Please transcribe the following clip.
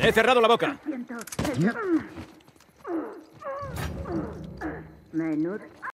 He cerrado la boca.